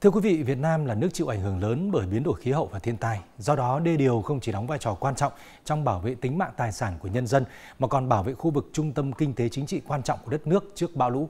Thưa quý vị, Việt Nam là nước chịu ảnh hưởng lớn bởi biến đổi khí hậu và thiên tai. Do đó, đê điều không chỉ đóng vai trò quan trọng trong bảo vệ tính mạng tài sản của nhân dân, mà còn bảo vệ khu vực trung tâm kinh tế chính trị quan trọng của đất nước trước bão lũ.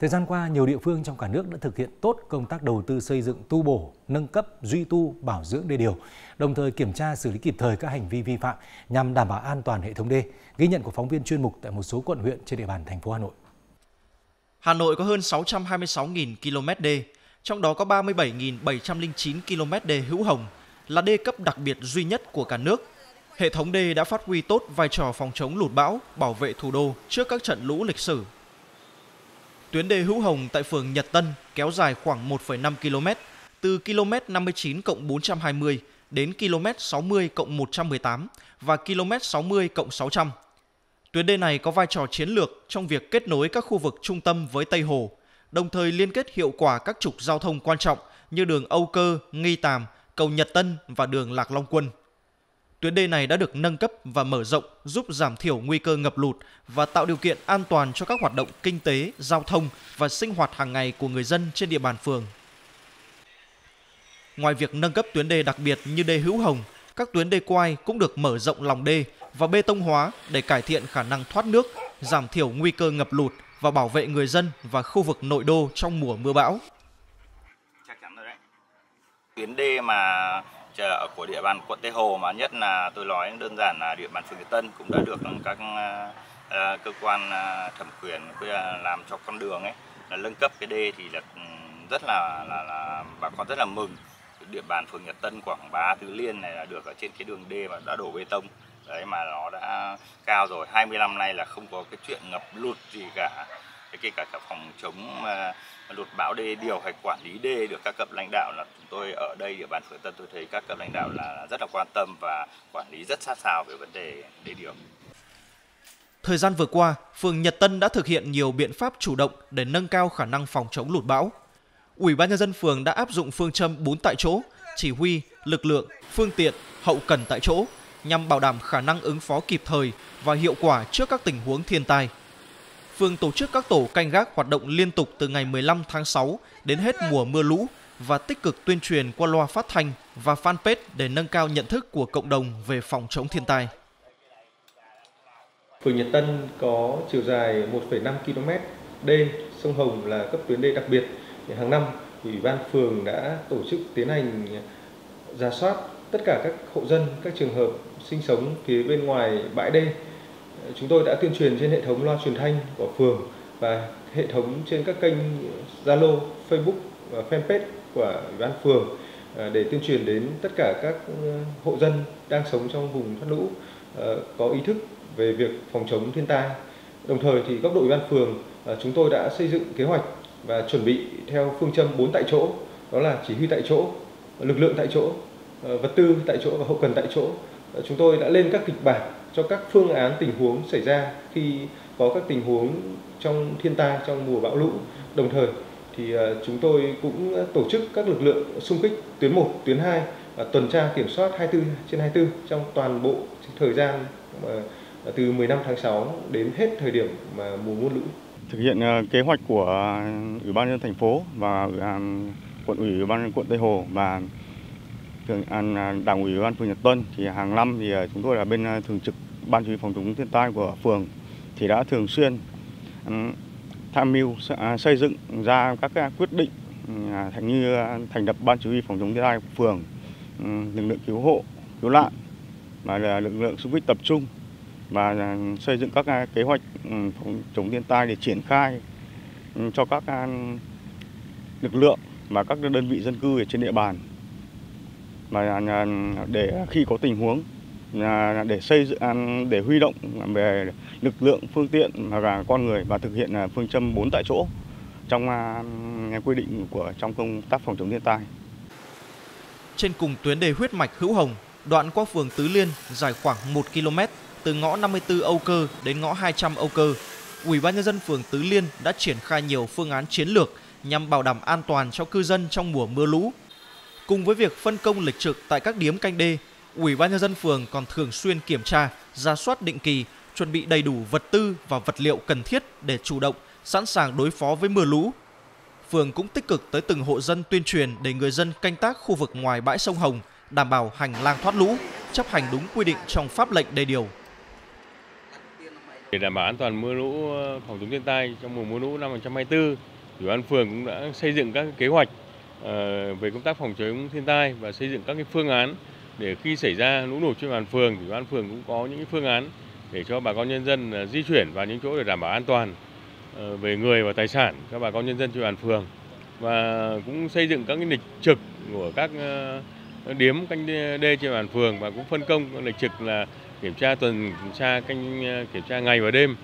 Thời gian qua, nhiều địa phương trong cả nước đã thực hiện tốt công tác đầu tư xây dựng tu bổ, nâng cấp, duy tu, bảo dưỡng đê điều, đồng thời kiểm tra xử lý kịp thời các hành vi vi phạm nhằm đảm bảo an toàn hệ thống đê. Ghi nhận của phóng viên chuyên mục tại một số quận huyện trên địa bàn thành phố Hà Nội. Hà Nội có hơn 626.000 km đê, trong đó có 37.709 km đê hữu hồng, là đê cấp đặc biệt duy nhất của cả nước. Hệ thống đê đã phát huy tốt vai trò phòng chống lụt bão, bảo vệ thủ đô trước các trận lũ lịch sử. Tuyến đê hữu hồng tại phường Nhật Tân kéo dài khoảng 1,5 km, từ km 59 420 đến km 60 118 và km 60 600. Tuyến đê này có vai trò chiến lược trong việc kết nối các khu vực trung tâm với Tây Hồ, đồng thời liên kết hiệu quả các trục giao thông quan trọng như đường Âu Cơ, Nghi Tàm, cầu Nhật Tân và đường Lạc Long Quân. Tuyến đê này đã được nâng cấp và mở rộng giúp giảm thiểu nguy cơ ngập lụt và tạo điều kiện an toàn cho các hoạt động kinh tế, giao thông và sinh hoạt hàng ngày của người dân trên địa bàn phường. Ngoài việc nâng cấp tuyến đê đặc biệt như đê Hữu Hồng, các tuyến đê quai cũng được mở rộng lòng đê và bê tông hóa để cải thiện khả năng thoát nước, giảm thiểu nguy cơ ngập lụt và bảo vệ người dân và khu vực nội đô trong mùa mưa bão. Chắc chắn rồi đấy. Tuyến đê mà của địa bàn quận Tây Hồ mà nhất là tôi nói đơn giản là địa bàn phường Nhật Tân cũng đã được các ờ, cơ quan ờ, thẩm quyền ờ, làm cho con đường ấy là nâng cấp cái đê thì là ừ, rất là là, là bà con rất là mừng địa bàn phường Nhật Tân Quảng Bá Tứ Liên này là được ở trên cái đường đê mà đã đổ bê tông đấy mà nó đã cao rồi 20 năm nay là không có cái chuyện ngập lụt gì cả cái kể cả các phòng chống uh, lụt bão đê điều hay quản lý đê được các cấp lãnh đạo là chúng tôi ở đây địa bàn phường Tân tôi thấy các cấp lãnh đạo là rất là quan tâm và quản lý rất sát sao về vấn đề đê điều. Thời gian vừa qua, phường Nhật Tân đã thực hiện nhiều biện pháp chủ động để nâng cao khả năng phòng chống lụt bão. Ủy ban nhân dân phường đã áp dụng phương châm 4 tại chỗ, chỉ huy, lực lượng, phương tiện, hậu cần tại chỗ nhằm bảo đảm khả năng ứng phó kịp thời và hiệu quả trước các tình huống thiên tai. Phường tổ chức các tổ canh gác hoạt động liên tục từ ngày 15 tháng 6 đến hết mùa mưa lũ và tích cực tuyên truyền qua loa phát thanh và fanpage để nâng cao nhận thức của cộng đồng về phòng chống thiên tai. Phường Nhật Tân có chiều dài 1,5 km đê sông Hồng là cấp tuyến đê đặc biệt. Hàng năm, Ủy ban phường đã tổ chức tiến hành ra soát tất cả các hộ dân, các trường hợp sinh sống phía bên ngoài bãi đê. Chúng tôi đã tuyên truyền trên hệ thống loa truyền thanh của phường và hệ thống trên các kênh Zalo, Facebook và fanpage của Ủy ban phường à, để tuyên truyền đến tất cả các ừ, hộ dân đang sống trong vùng thoát lũ à, có ý thức về việc phòng chống thiên tai. Đồng thời thì góc độ Ủy ban phường à, chúng tôi đã xây dựng kế hoạch và chuẩn bị theo phương châm 4 tại chỗ, đó là chỉ huy tại chỗ, lực lượng tại chỗ, Ờ, vật tư tại chỗ và hậu cần tại chỗ. Ờ, chúng tôi đã lên các kịch bản cho các phương án tình huống xảy ra khi có các tình huống trong thiên tai trong mùa bão lũ. Đồng thời thì ờ, chúng tôi cũng tổ chức các lực lượng xung kích tuyến 1, tuyến 2 tuần tra kiểm soát 24 trên 24 trong toàn bộ thời gian từ 15 tháng 6 đến hết thời điểm mà mùa mưa lũ. Thực hiện kế hoạch của Ủy ban nhân thành phố và quận ủy Ủy ban quận Tây Hồ và thường à, đảng ủy ban phường Nhật Tân thì hàng năm thì à, chúng tôi là bên à, thường trực ban chỉ huy phòng chống thiên tai của phường thì đã thường xuyên ừ, tham mưu xây dựng ra các quyết định ừ, thành như thành lập ban chỉ huy phòng chống thiên tai của phường, ừ, lực lượng cứu hộ, cứu nạn và là lực lượng xung kích tập trung và xây dựng các kế hoạch phòng chống thiên tai để triển khai cho các lực lượng và các đơn vị dân cư ở trên địa bàn và à, để khi có tình huống để xây dựng án để huy động về lực lượng phương tiện và con người và thực hiện à, phương châm 4 tại chỗ trong à, quy định của trong công tác phòng chống thiên tai. Trên cùng tuyến đề huyết mạch Hữu Hồng, đoạn qua phường Tứ Liên dài khoảng 1 km từ ngõ 54 Âu Cơ đến ngõ 200 Âu Cơ, Ủy ban nhân dân phường Tứ Liên đã triển khai nhiều phương án chiến lược nhằm bảo đảm an toàn cho cư dân trong mùa mưa lũ. Cùng với việc phân công lịch trực tại các điếm canh đê, Ủy ban nhân dân phường còn thường xuyên kiểm tra, ra soát định kỳ, chuẩn bị đầy đủ vật tư và vật liệu cần thiết để chủ động, sẵn sàng đối phó với mưa lũ. phường cũng tích cực tới từng hộ dân tuyên truyền để người dân canh tác khu vực ngoài bãi sông Hồng, đảm bảo hành lang thoát lũ, chấp hành đúng quy định trong pháp lệnh đê điều. Để đảm bảo an toàn mưa lũ ờ, phòng chống thiên tai trong mùa mưa lũ năm 2024, Ủy ban phường cũng đã xây dựng các kế hoạch Ờ, về công tác phòng chống thiên tai và xây dựng các cái phương án để khi xảy ra lũ lụt trên bàn phường, Ủy ban phường cũng có những cái phương án để cho bà con nhân dân ờ, di chuyển vào những chỗ để đảm bảo an toàn ờ, về người và tài sản cho bà con nhân dân trên bàn phường. Và cũng xây dựng các cái lịch trực của các điếm canh đê trên bàn phường và cũng phân công lịch trực là kiểm tra tuần kiểm tra canh kiểm tra ngày và đêm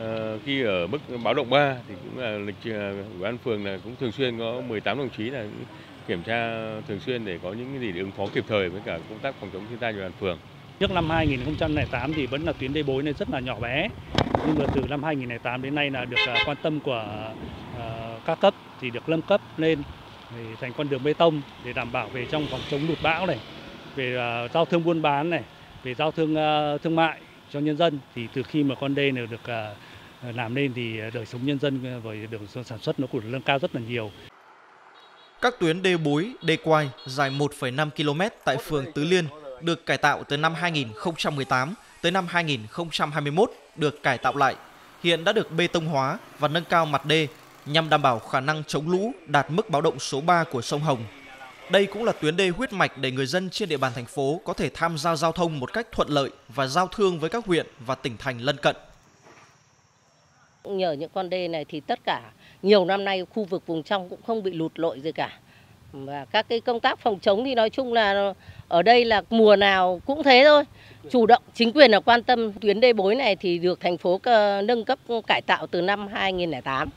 à, khi ở mức báo động 3 thì cũng là lịch ờ, ủy ban phường là cũng thường xuyên có 18 đồng chí là kiểm tra thường xuyên để có những cái gì để ứng phó kịp thời với cả công tác phòng chống thiên tai của đoàn phường. Trước năm 2008 thì vẫn là tuyến đê bối này rất là nhỏ bé. Nhưng mà từ năm 2008 đến nay là được ờ, quan tâm của các cấp thì được lâm cấp lên thì thành con đường bê tông để đảm bảo về trong phòng chống lụt bão này, về giao thương buôn bán này, về giao thương thương mại cho nhân dân thì từ khi mà con đê này được à, làm nên thì đời sống nhân dân và đời sống sản xuất nó cũng nâng cao rất là nhiều. Các tuyến đê bối, đê quai dài 1,5 km tại phường Tứ Liên được cải tạo từ năm 2018 tới năm 2021 được cải tạo lại. Hiện đã được bê tông hóa và nâng cao mặt đê nhằm đảm bảo khả năng chống lũ đạt mức báo động số 3 của sông Hồng. Đây cũng là tuyến đê huyết mạch để người dân trên địa bàn thành phố có thể tham gia giao thông một cách thuận lợi và giao thương với các huyện và tỉnh thành lân cận. Nhờ những con đê này thì tất cả nhiều năm nay khu vực vùng trong cũng không bị lụt lội gì cả. Và các cái công tác phòng chống thì nói chung là ở đây là mùa nào cũng thế thôi. Chủ động, chính quyền là quan tâm tuyến đê bối này thì được thành phố ờ, nâng cấp cải tạo từ năm 2008.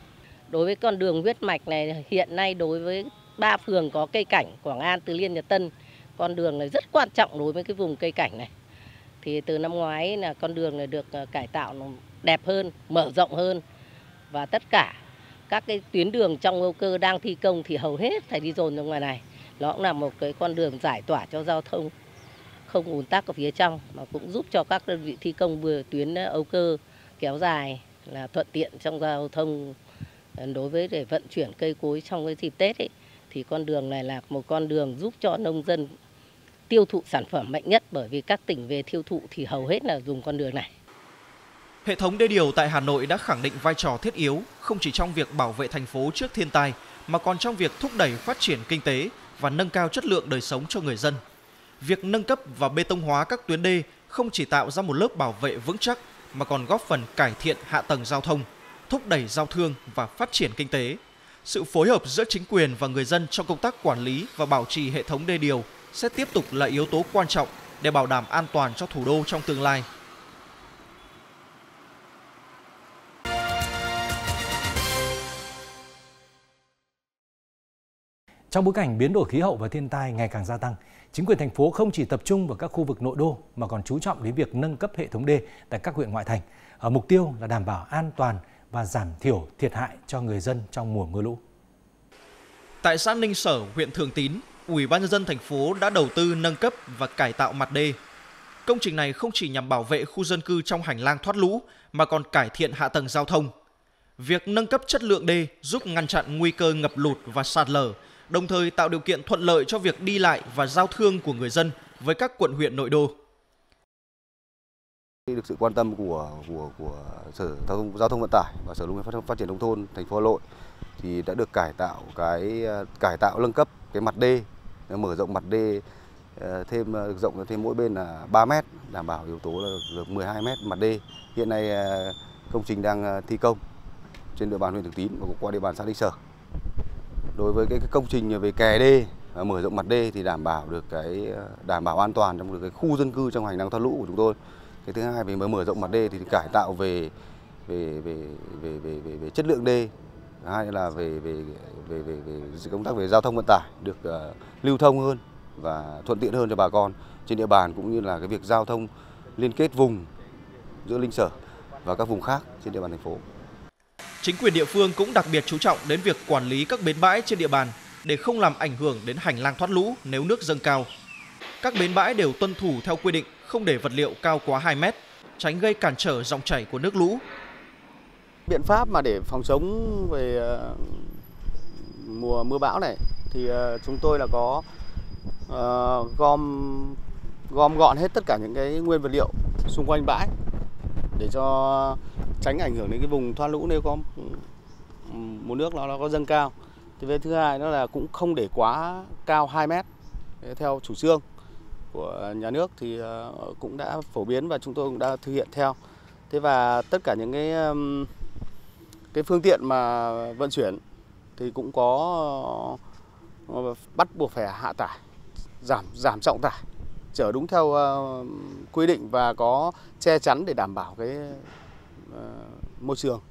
Đối với con đường huyết mạch này, hiện nay đối với ba phường có cây cảnh Quảng An, Từ Liên, Nhật Tân. Con đường này rất quan trọng đối với cái vùng cây cảnh này. Thì từ năm ngoái là con đường này được ờ, cải tạo đẹp hơn, mở rộng hơn và tất cả các cái tuyến đường trong Âu Cơ đang thi công thì hầu hết phải đi dồn ra ngoài này. Nó cũng là một cái con đường giải tỏa cho giao thông không ùn tắc ở phía trong mà cũng giúp cho các đơn vị thi công vừa tuyến ờ, Âu Cơ kéo dài là thuận tiện trong giao thông ờ, đối với để vận chuyển cây cối trong cái dịp Tết ấy thì con đường này là một con đường giúp cho nông dân tiêu thụ sản phẩm mạnh nhất bởi vì các tỉnh về tiêu thụ thì hầu hết là dùng con đường này. Hệ thống đê điều tại Hà Nội đã khẳng định vai trò thiết yếu không chỉ trong việc bảo vệ thành phố trước thiên tai mà còn trong việc thúc đẩy phát triển kinh tế và nâng cao chất lượng đời sống cho người dân. Việc nâng cấp và bê tông hóa các tuyến đê không chỉ tạo ra một lớp bảo vệ vững chắc mà còn góp phần cải thiện hạ tầng giao thông, thúc đẩy giao thương và phát triển kinh tế sự phối hợp giữa chính quyền và người dân trong công tác quản lý và bảo trì hệ thống đê điều sẽ tiếp tục là yếu tố quan trọng để bảo đảm an toàn cho thủ đô trong tương lai. Trong bối cảnh biến đổi khí hậu và thiên tai ngày càng gia tăng, chính quyền thành phố không chỉ tập trung vào các khu vực nội đô mà còn chú trọng đến việc nâng cấp hệ thống đê tại các huyện ngoại thành. Ở mục tiêu là đảm bảo an toàn và giảm thiểu thiệt hại cho người dân trong mùa mưa lũ. Tại xã Ninh Sở, huyện Thường Tín, Ủy ban nhân dân thành phố đã đầu tư nâng cấp và cải tạo mặt đê. Công trình này không chỉ nhằm bảo vệ khu dân cư trong hành lang thoát lũ mà còn cải thiện hạ tầng giao thông. Việc nâng cấp chất lượng đê giúp ngăn chặn nguy cơ ngập lụt và sạt lở, đồng thời tạo điều kiện thuận lợi cho việc đi lại và giao thương của người dân với các quận huyện nội đô. Được sự quan tâm của của của Sở Giao thông, Giao thông Vận tải và Sở Nông nghiệp Phát, Phát triển nông thôn thành phố Hà Nội thì đã được cải tạo cái cải tạo nâng cấp cái mặt đê mở rộng mặt đê ờ, thêm được rộng thêm mỗi bên là 3 mét đảm bảo yếu tố là được 12 mét mặt đê. Hiện nay ờ, công trình đang thi công trên địa bàn huyện Thường Tín và qua địa bàn xã Ninh Sở. Đối với cái công trình về kè đê mở rộng mặt đê thì đảm bảo được cái đảm bảo an toàn trong cái khu dân cư trong hành lang thoát lũ của chúng tôi cái thứ hai về mới mở rộng mặt đê thì cải tạo về về về về về về, về chất lượng đê hai là về về về về, về công tác về giao thông vận tải được uh, lưu thông hơn và thuận tiện hơn cho bà con trên địa bàn cũng như là cái việc giao thông liên kết vùng giữa linh sở và các vùng khác trên địa bàn thành phố. Chính quyền địa phương cũng đặc biệt chú trọng đến việc quản lý các bến bãi trên địa bàn để không làm ảnh hưởng đến hành lang thoát lũ nếu nước dâng cao. Các bến bãi đều tuân thủ theo quy định không để vật liệu cao quá 2 mét, tránh gây cản trở dòng chảy của nước lũ. Biện pháp mà để phòng chống về ờ, mùa mưa bão này thì ờ, chúng tôi là có uh, gom gom gọn hết tất cả những cái nguyên vật liệu xung quanh bãi để cho tránh ảnh hưởng đến cái vùng thoát lũ nếu có ừ, mùa nước nó nó có dâng cao. Thì về thứ hai nó là cũng không để quá cao 2 mét theo chủ trương của nhà nước thì ờ, cũng đã phổ biến và chúng tôi cũng đã thực hiện theo. Thế và tất cả những cái cái phương tiện mà vận chuyển thì cũng có ờ, bắt buộc phải hạ tải, giảm giảm trọng tải, chở đúng theo ờ, quy định và có che chắn để đảm bảo cái môi trường.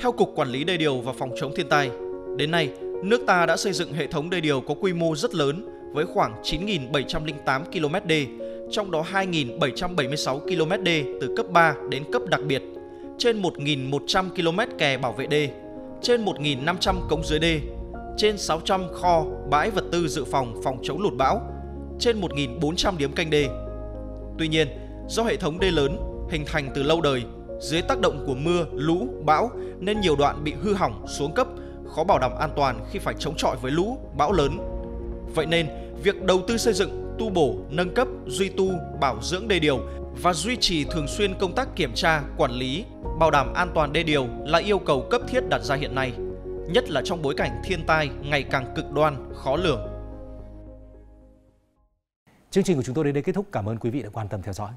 Theo Cục Quản lý Đê điều và Phòng chống thiên tai, đến nay nước ta đã xây dựng hệ thống đê điều có quy mô rất lớn với khoảng 9.708 km đê, trong đó 2.776 km đê từ cấp 3 đến cấp đặc biệt, trên 1.100 km kè bảo vệ đê, trên 1.500 cống dưới đê, trên 600 kho, bãi vật tư dự phòng phòng chống lụt bão, trên 1.400 điếm canh đê. Tuy nhiên, do hệ thống đê lớn hình thành từ lâu đời, dưới tác động của mưa, lũ, bão nên nhiều đoạn bị hư hỏng, xuống cấp, khó bảo đảm an toàn khi phải chống chọi với lũ, bão lớn. Vậy nên, việc đầu tư xây dựng, tu bổ, nâng cấp, duy tu, bảo dưỡng đê điều và duy trì thường xuyên công tác kiểm tra, quản lý, bảo đảm an toàn đê điều là yêu cầu cấp thiết đặt ra hiện nay, nhất là trong bối cảnh thiên tai ngày càng cực đoan, khó lường. Chương trình của chúng tôi đến đây kết thúc. Cảm ơn quý vị đã quan tâm theo dõi.